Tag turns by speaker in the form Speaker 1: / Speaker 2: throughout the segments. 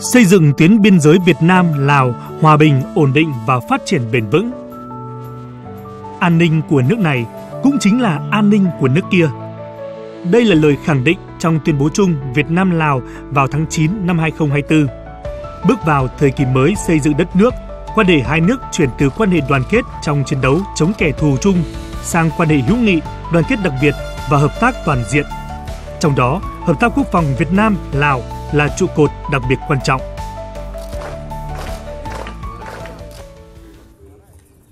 Speaker 1: xây dựng tuyến biên giới Việt Nam Lào hòa bình, ổn định và phát triển bền vững. An ninh của nước này cũng chính là an ninh của nước kia. Đây là lời khẳng định trong tuyên bố chung Việt Nam Lào vào tháng 9 năm 2024. Bước vào thời kỳ mới xây dựng đất nước, quan hệ hai nước chuyển từ quan hệ đoàn kết trong chiến đấu chống kẻ thù chung sang quan hệ hữu nghị, đoàn kết đặc biệt và hợp tác toàn diện. Trong đó, hợp tác quốc phòng Việt Nam Lào là trụ cột đặc biệt quan trọng.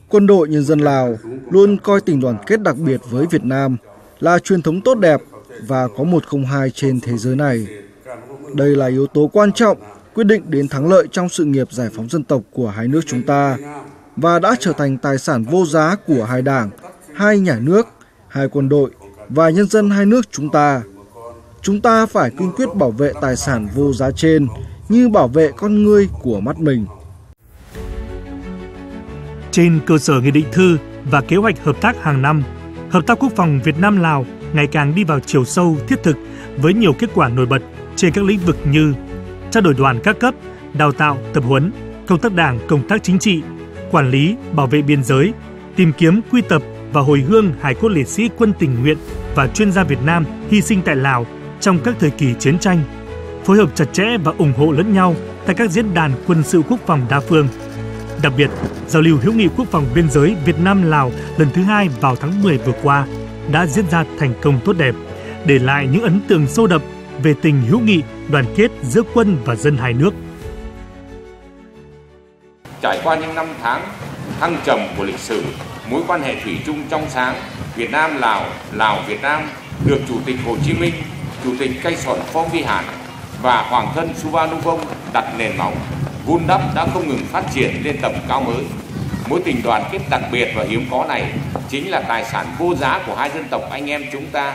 Speaker 2: Quân đội Nhân dân Lào luôn coi tình đoàn kết đặc biệt với Việt Nam là truyền thống tốt đẹp và có một không hai trên thế giới này. Đây là yếu tố quan trọng quyết định đến thắng lợi trong sự nghiệp giải phóng dân tộc của hai nước chúng ta và đã trở thành tài sản vô giá của hai đảng, hai nhà nước, hai quân đội và nhân dân hai nước chúng ta. Chúng ta phải kiên quyết bảo vệ tài sản vô giá trên như bảo vệ con người của mắt mình.
Speaker 1: Trên cơ sở nghị định thư và kế hoạch hợp tác hàng năm, hợp tác quốc phòng Việt Nam Lào ngày càng đi vào chiều sâu thiết thực với nhiều kết quả nổi bật trên các lĩnh vực như trao đổi đoàn các cấp, đào tạo, tập huấn, công tác đảng, công tác chính trị, quản lý, bảo vệ biên giới, tìm kiếm, quy tập và hồi hương hải cốt liệt sĩ quân tình nguyện và chuyên gia Việt Nam hy sinh tại Lào trong các thời kỳ chiến tranh, phối hợp chặt chẽ và ủng hộ lẫn nhau tại các diễn đàn quân sự quốc phòng đa phương. Đặc biệt, giao lưu hữu nghị quốc phòng biên giới Việt Nam Lào lần thứ hai vào tháng 10 vừa qua đã diễn ra thành công tốt đẹp, để lại những ấn tượng sâu đậm về tình hữu nghị, đoàn kết giữa quân và dân hai nước.
Speaker 3: Trải qua những năm tháng thăng trầm của lịch sử, mối quan hệ thủy chung trong sáng Việt Nam Lào, Lào Việt Nam được Chủ tịch Hồ Chí Minh, Chủ tịch Cây Sòn Phong Vi Hàn và Hoàng thân Suvarnabhum đặt nền móng, vun đắp đã không ngừng phát triển lên tầm cao mới. Mối tình đoàn kết đặc biệt và hiếm có này chính là tài sản vô giá của hai dân tộc anh em chúng ta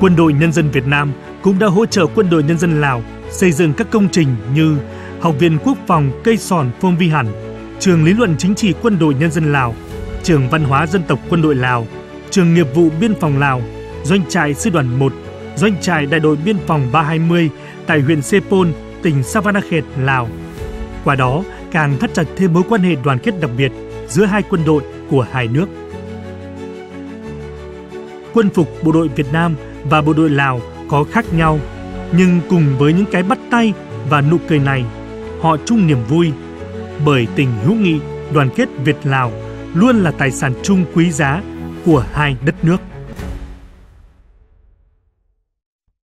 Speaker 1: Quân đội Nhân dân Việt Nam cũng đã hỗ trợ Quân đội Nhân dân Lào xây dựng các công trình như Học viện Quốc phòng Cây Sòn Phong Vi Hẳn, Trường Lý luận Chính trị Quân đội Nhân dân Lào, Trường Văn hóa Dân tộc Quân đội Lào, Trường Nghiệp vụ Biên phòng Lào, Doanh trại Sư đoàn 1, Doanh trại Đại đội Biên phòng 320 tại huyện Sepol, tỉnh Savanakhet, Lào. Qua đó, càng thắt chặt thêm mối quan hệ đoàn kết đặc biệt giữa hai quân đội của hai nước. Quân phục bộ đội Việt Nam và bộ đội Lào có khác nhau, nhưng cùng với những cái bắt tay và nụ cười này, họ chung niềm vui bởi tình hữu nghị, đoàn kết Việt Lào luôn là tài sản chung quý giá của hai đất nước.